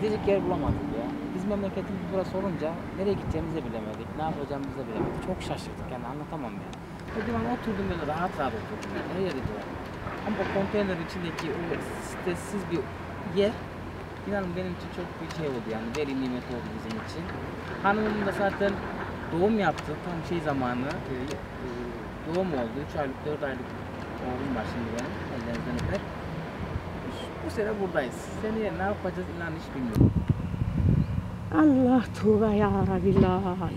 Gidecek yer bulamadık ya. Biz memleketimiz burası olunca nereye gideceğimizi de bilemedik. Ne yapacağımızı da bilemedik. Çok şaşırdık yani anlatamam ya. O divan oturdum böyle rahat rahat oturdum yani. Her yeri duvar. Ama o konteyner içindeki o stressiz bir yer inanın benim için çok bir şey oldu yani. Veri nimet oldu bizim için. Hanımım da zaten doğum yaptı. Tam şey zamanı. e, e, doğum oldu. 3 aylık 4 aylık oğlum var şimdi benim. Ellerinizden öper. Bu sene buradayız. Seneye ne yapacağız inan hiç bilmiyorum. Allah tuğba ya Rabbi la Allah.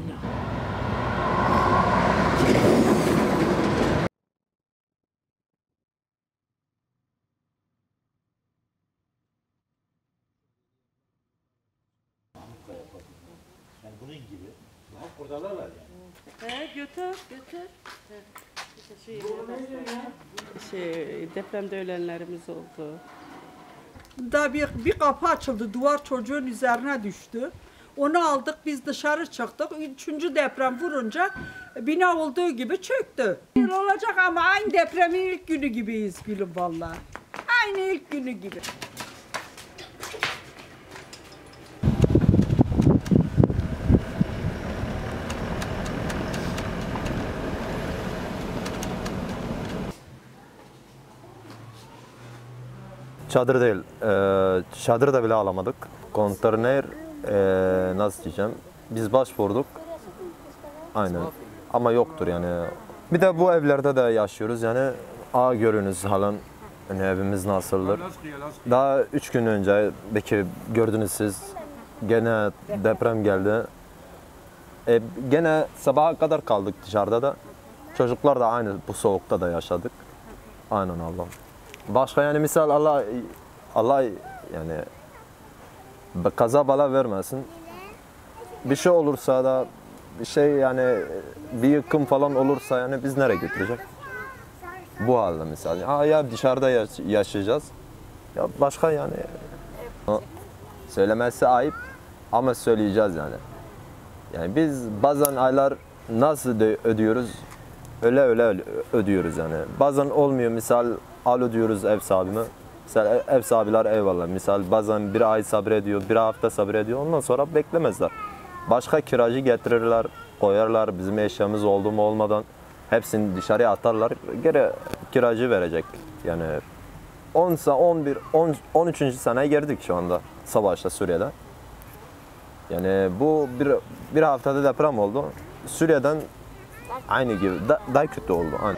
Yani bunun gibi. Bak buradalar var yani. He götür götür. Şey, şey, depremde ölenlerimiz oldu. Da bir, bir kapı açıldı, duvar çocuğun üzerine düştü. Onu aldık, biz dışarı çıktık. Üçüncü deprem vurunca bina olduğu gibi çöktü. Bir olacak ama aynı depremin ilk günü gibiyiz gülüm vallahi. Aynı ilk günü gibi. Çadır değil. Ee, çadır da bile alamadık. Konteyner ee, nasıl diyeceğim? Biz başvurduk. Aynen. Ama yoktur yani. Bir de bu evlerde de yaşıyoruz yani. A görünüz halen yani evimiz nasıldır. Daha üç gün önce belki gördünüz siz gene deprem geldi. E, gene sabaha kadar kaldık dışarıda da. Çocuklar da aynı bu soğukta da yaşadık. Aynen Allah'ım. Başka yani misal Allah Allah yani kaza bala vermesin. Bir şey olursa da bir şey yani bir yıkım falan olursa yani biz nereye götürecek? Bu halde misal. Ha, ya dışarıda yaş- yaşayacağız ya başka yani söylemesi ayıp ama söyleyeceğiz yani. Yani biz bazen aylar nasıl ödüyoruz öyle öyle ödüyoruz yani. Bazen olmuyor misal al ödüyoruz ev sahibine. Misal ev- ev sahibiler eyvallah. Misal bazen bir ay sabrediyor, bir hafta sabrediyor. Ondan sonra beklemezler. Başka kiracı getirirler, koyarlar. Bizim eşyamız oldu mu olmadan hepsini dışarıya atarlar. Geri kiracı verecek. Yani 10 sa 11 10 13. seneye girdik şu anda savaşta Suriye'de. Yani bu bir bir haftada deprem oldu. Suriye'den aynı gibi da- daha kötü oldu. Aynı.